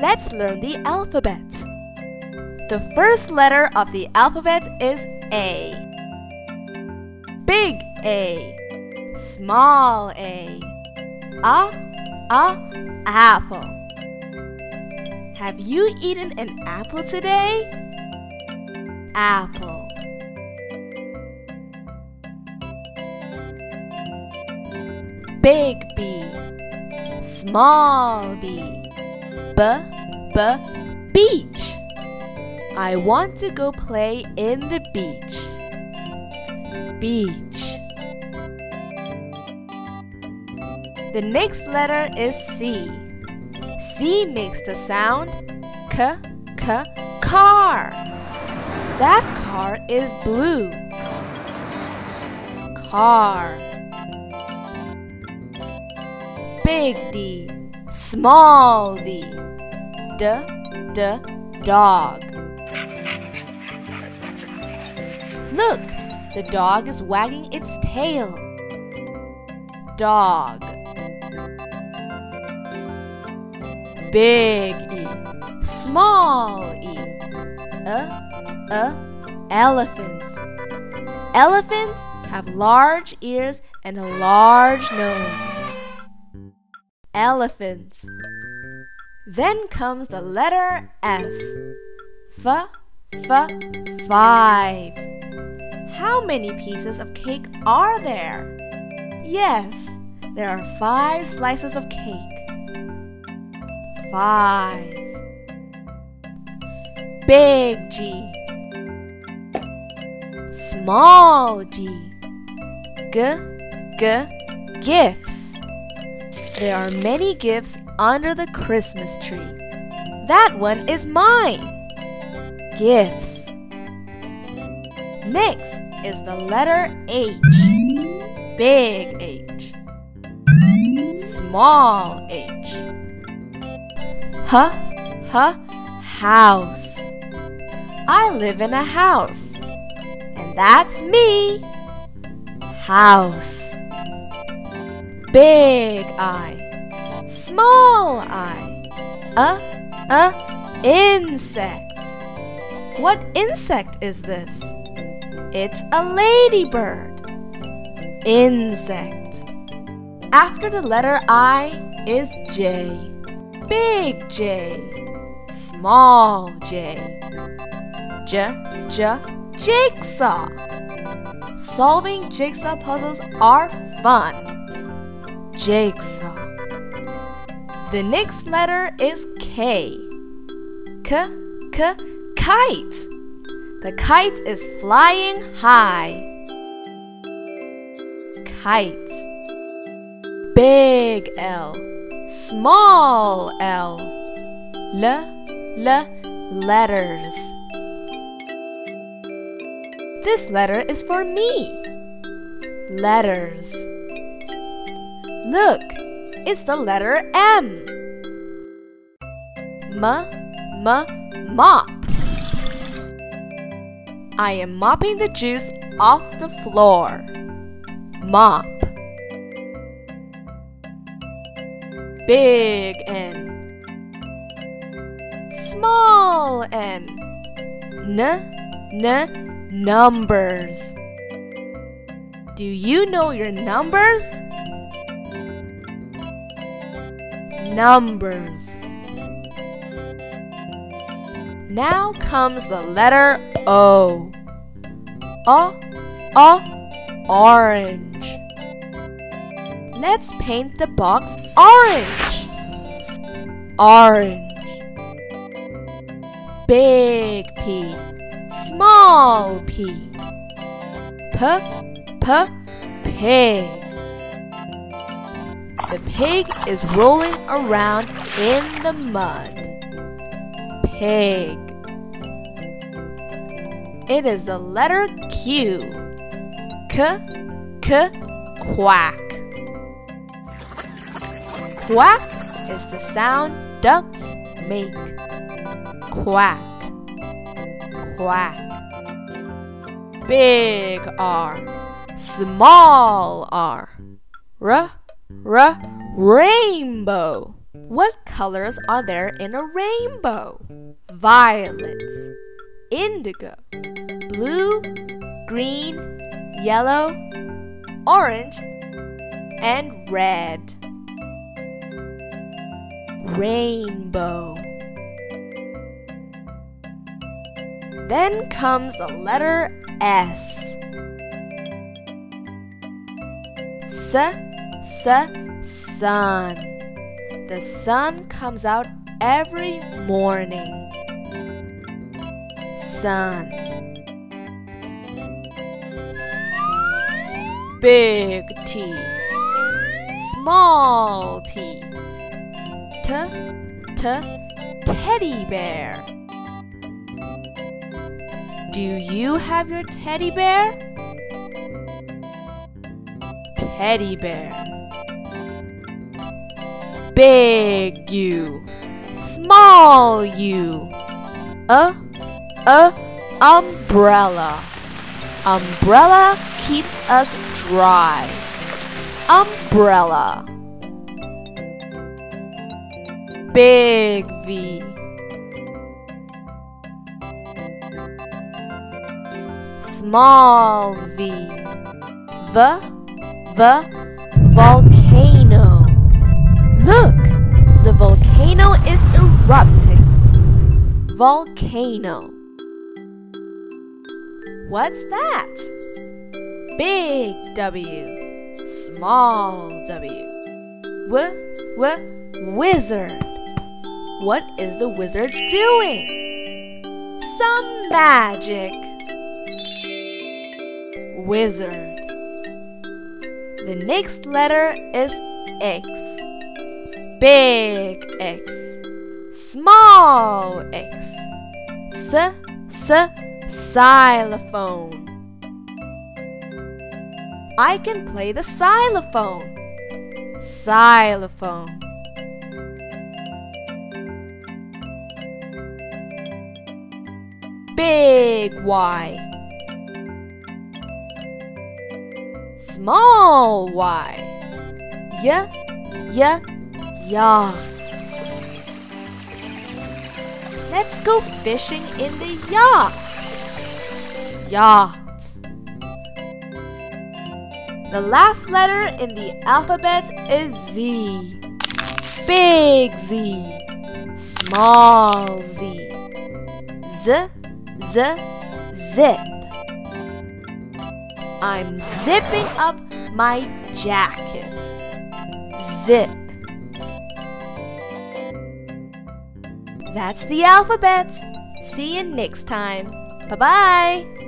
Let's learn the alphabet. The first letter of the alphabet is A. Big A. Small A. A, a, apple. Have you eaten an apple today? Apple. Big B. Small b. B, b, beach. I want to go play in the beach. Beach. The next letter is C. C makes the sound k, k, car. That car is blue. Car. Big D, small d, d, d, dog. Look, the dog is wagging its tail. Dog. Big E, small e, a, a, elephants. Elephants have large ears and a large nose. Elephants. Then comes the letter F. F, f, five. How many pieces of cake are there? Yes, there are five slices of cake. Five. Big G. Small g. G, g, gifts. There are many gifts under the Christmas tree. That one is mine. Gifts. Next is the letter H. Big H. Small h. H, h, house. I live in a house. And that's me. House. Big I. Small I. A, a, insect. What insect is this? It's a ladybird. Insect. After the letter I is J. Big J. Small J. J, J, jigsaw. Solving jigsaw puzzles are fun. Jigsaw. The next letter is K. K, K, kite. The kite is flying high. Kite. Big L. Small L. L, L, letters. This letter is for me. Letters. Look, it's the letter M. M, M, mop. I am mopping the juice off the floor. Mop. Big N. Small n. N, n, numbers. Do you know your numbers? Numbers. Now comes the letter O. O, O, orange. Let's paint the box orange. Orange. Big P. Small p. P, p, pig. The pig is rolling around in the mud. Pig. It is the letter Q. K, k, quack. Quack is the sound ducks make. Quack. Quack. Big R. Small r. R, r, rainbow. What colors are there in a rainbow? Violets, indigo, blue, green, yellow, orange, and red. Rainbow. Then comes the letter S. S, S, sun. The sun comes out every morning. Sun. Big T. Small T. T, T, teddy bear. Do you have your teddy bear? Teddy bear. Big U. Small U. A, a, umbrella. Umbrella keeps us dry. Umbrella. Big V. Small V. The, the, volcano. Look, the volcano is erupting. Volcano. What's that? Big W. Small W. W, w, wizard. What is the wizard doing? Some magic. Wizard. The next letter is X. Big X. Small X. S, S, xylophone. I can play the xylophone. Xylophone. Big Y. Small Y. Y, y, yacht. Let's go fishing in the yacht. Yacht. The last letter in the alphabet is Z. Big Z. Small Z. Z, Z, zip. I'm zipping up my jacket. Zip. That's the alphabet. See you next time. Bye bye.